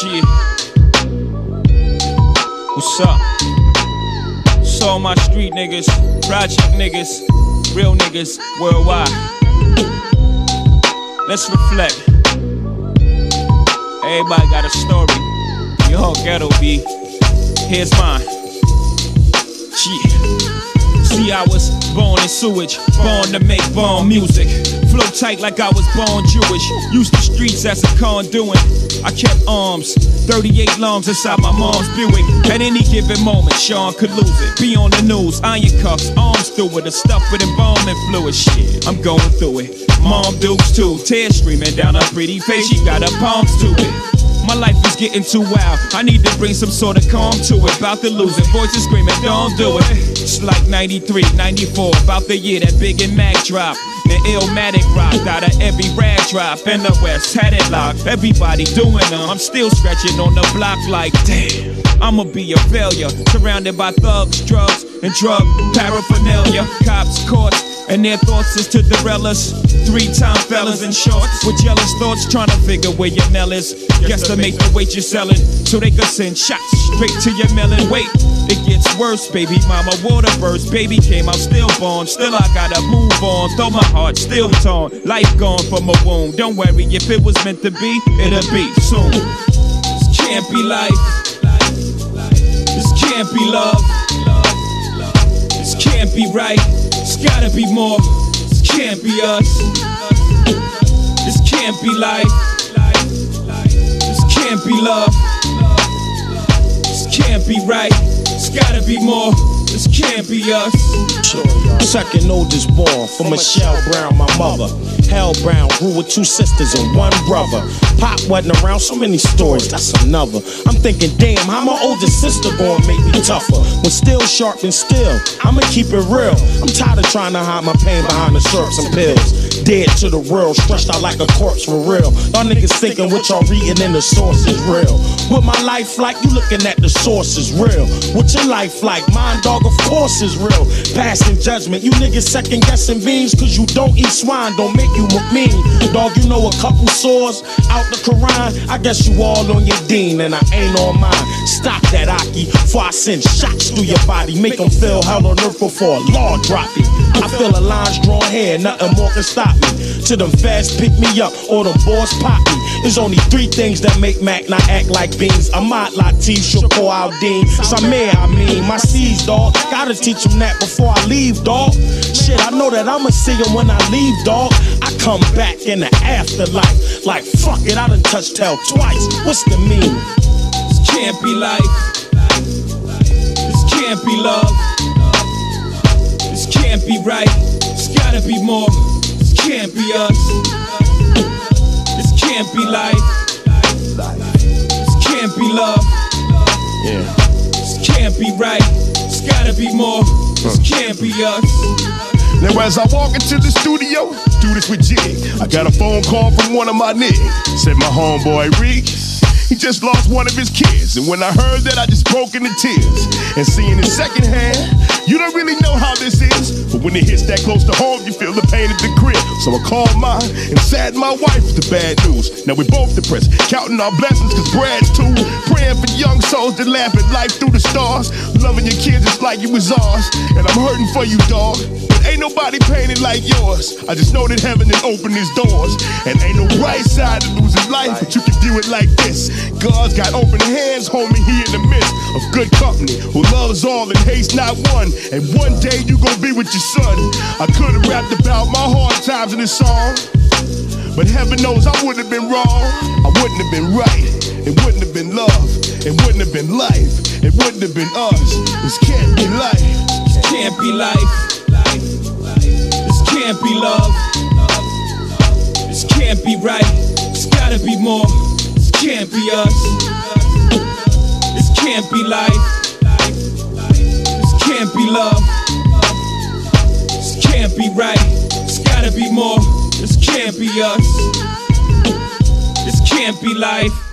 Gee. What's up? So my street niggas, project niggas, real niggas worldwide. Let's reflect. Everybody got a story. Your ghetto B. Here's mine. Gee. See, I was born in sewage, born to make bomb music. Flow tight like I was born Jewish. Used the streets as a conduit. I kept arms, 38 lungs inside my mom's Buick. At any given moment, Shawn could lose it. Be on the news, iron cuffs, arms through it, the stuff with embalming fluid. Shit, I'm going through it. Mom dukes too, tears streaming down her pretty face. She got her palms to it. My life is getting too wild. I need to bring some sort of calm to it. About to lose it. Voices screaming, don't do it. It's like 93, 94. About the year that Big and Mac dropped. The Illmatic rocked out of every rag drop. In the West, had it locked. Everybody doing them. I'm still scratching on the block like, damn. I'ma be a failure. Surrounded by thugs, drugs, and drug paraphernalia. Cops, courts, and their thoughts is to derail us. Three time fellas in shorts with jealous thoughts trying to figure where your mail is. Guesstimate the weight you're selling so they could send shots straight to your melon. Wait, it gets worse, baby. Mama water burst. Baby came out stillborn. Still, born still I gotta move on. Though my heart still torn. Life gone from a wound. Don't worry, if it was meant to be, it'll be soon. This can't be life. This can't be love. This can't be right. It's gotta be more. This can't be us. This can't be life. This can't be love. This can't be right. It's gotta be more. This can't be us. Second oldest born from Michelle Brown, my mother. Hell Brown grew with two sisters and one brother. Pop wasn't around, so many stories, that's another. I'm thinking, damn, how my oldest sister gonna make me tougher? When still sharp and still, I'ma keep it real. I'm tired of trying to hide my pain behind the syrups and pills. Dead to the world, stretched out like a corpse for real. Y'all niggas thinking what y'all reading in the source is real. What my life like, you looking at the source is real. What your life like, mine dog, of course is real. Passing judgment, you niggas second guessing beans, cause you don't eat swine, don't make you look mean. Dog, you know a couple surahs out the Quran. I guess you all on your deen, and I ain't on mine. Stop that, Akhi, before I send shots through your body. Make them feel hell on earth before a law drop it. I feel a line's drawn here, nothing more can stop me. To them fast pick me up, or them boys pop me. There's only three things that make Mac not act like beans. Ahmad Latif, Shakur Aldin, Samir, I mean, my C's, dog. Gotta teach them that before I leave, dog. Shit, I know that I'ma see them when I leave, dog. I come back in the afterlife. Like, fuck it, I done touched hell twice. What's the meaning? This can't be life. This can't be love. This can't be right. It's gotta be more. Can't be us. This can't be life. This can't be love. Yeah. This can't be right. It's gotta be more. This can't be us. Now as I walk into the studio, do this with Jig. I got a phone call from one of my niggas. Said my homeboy Rick, he just lost one of his kids. And when I heard that, I just broke into tears. And seeing it secondhand, you don't really know how this is. But when it hits that close to home, you feel the pain at the crib. So I called mine and saddened my wife with the bad news. Now we're both depressed, counting our blessings, cause Brad's too. Young souls that laugh at life through the stars. Loving your kids just like it was ours. And I'm hurting for you, dog. But ain't nobody painted like yours. I just know that heaven has opened its doors. And ain't no right side to losing life, but you can view it like this. God's got open hands, homie, he in the midst of good company who loves all and hates not one. And one day you gon' be with your son. I could've rapped about my hard times in this song. But heaven knows I wouldn't have been wrong. I wouldn't have been right. It wouldn't have been love. It wouldn't have been life. It wouldn't have been us. This can't be life. This can't be life. This can't be love. This can't be right. It's gotta be more. This can't be us. This can't be life. This can't be love. This can't be right. It's gotta be more. This can't be us. This can't be life.